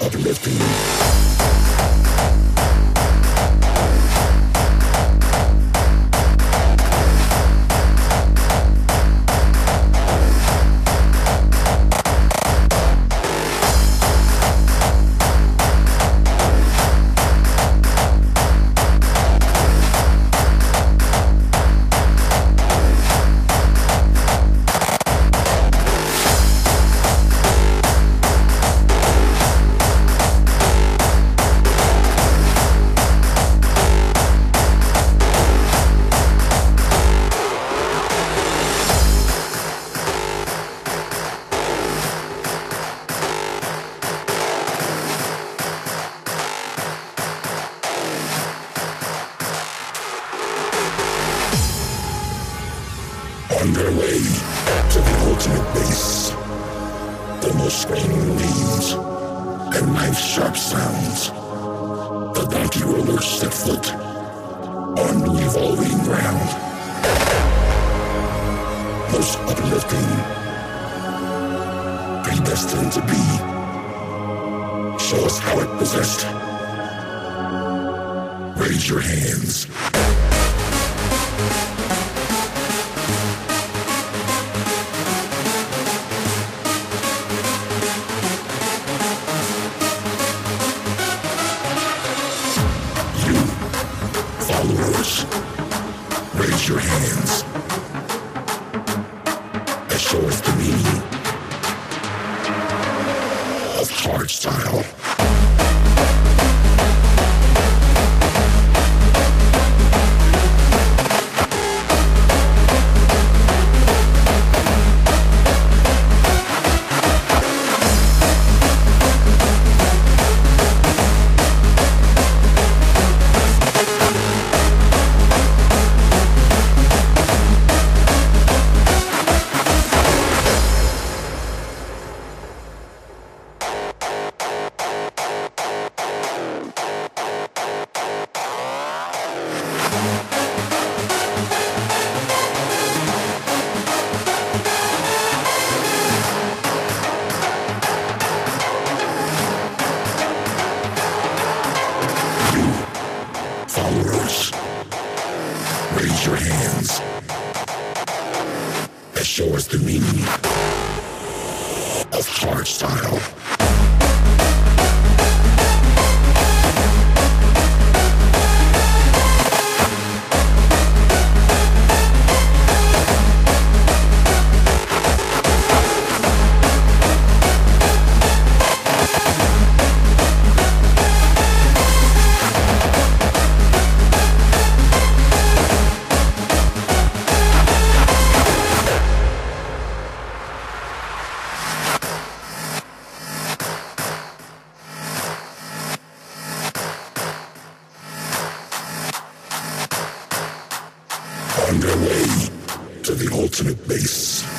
uplifting. On their way to the ultimate bass, the most screaming names and knife-sharp sounds, the donkey rollers set foot on new evolving ground. Most uplifting, predestined to be. Show us how it possessed. Raise your hands. Raise your hands and show us the meaning of hard style. Meaning of hard style. cosmic bass.